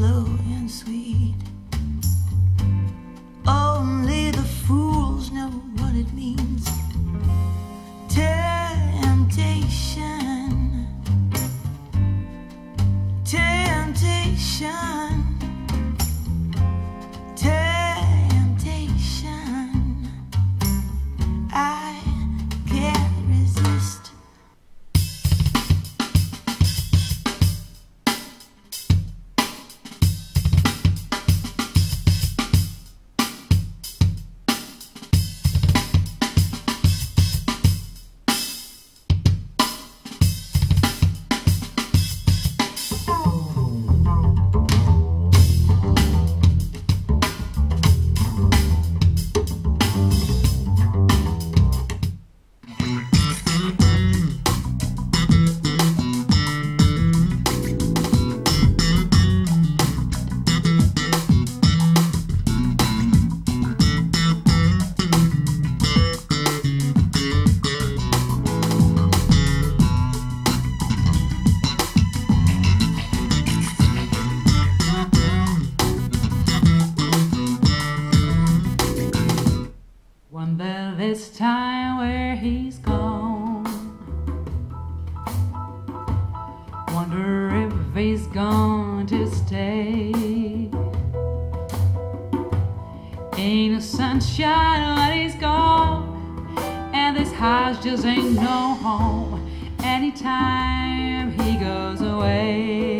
slow and sweet. Only the fools know what it means. Temptation, temptation. He's going to stay. Ain't no sunshine when he's gone, and this house just ain't no home anytime he goes away.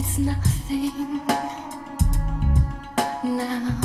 it's nothing now.